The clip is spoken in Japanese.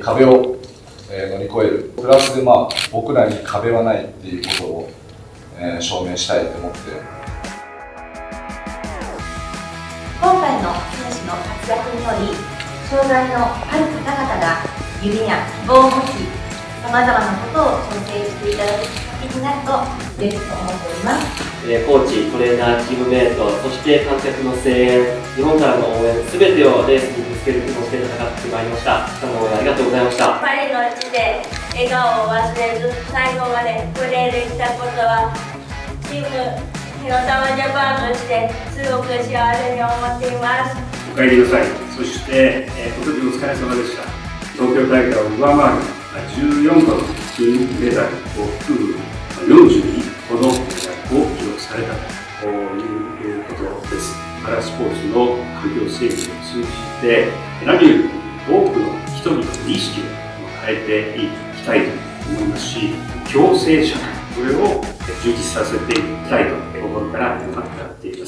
壁を乗り越えるプラスでまあ僕らに壁はないっていうことを、え、証明したいと思って今回の選手の活躍により障害のある方々が夢や希望を持ちさまざまなことを挑戦していただくきっかけになると嬉しく思っております。えコーチ、トレーナー、チームメート、そして観客の声援、日本からの応援、すべてをレースにぶつける気持ちで戦ってまいりました。どうもありがとうございました。パリの地で笑顔を忘れず、最後までプレーできたことは、チーム火の玉ジャパンとしてすごく幸せに思っています。お帰りなさい。そして、えー、今年お疲れ様でした。東京大会を上回る14個の金メダルを含むということです。パラスポーツの環境整備を通じて、何よりも多くの人々の意識を変えていきたいと思いますし、共生社会、これを充実させていきたいと心から願っています。